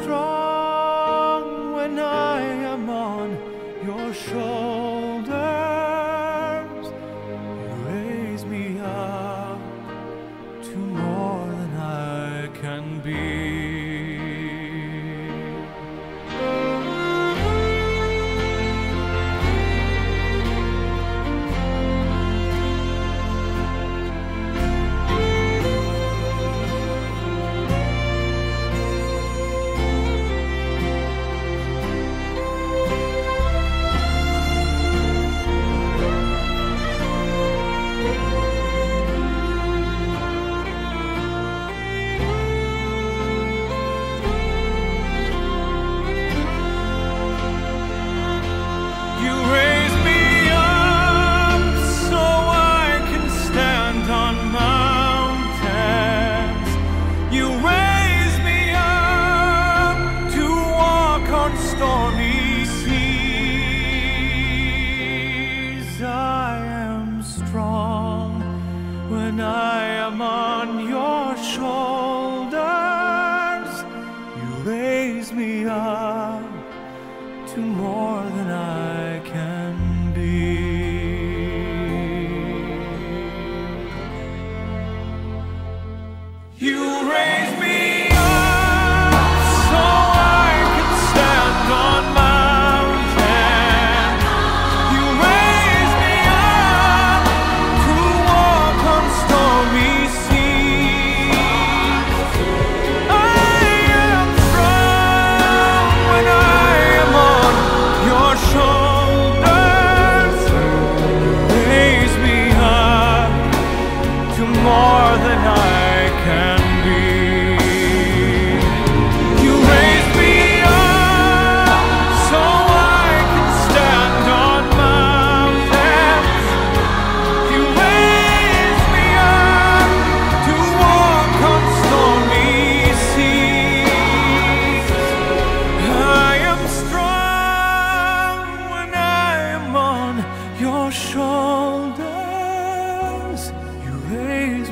strong when I am on your shoulders. I am on your shoulders. You raise me up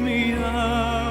me out.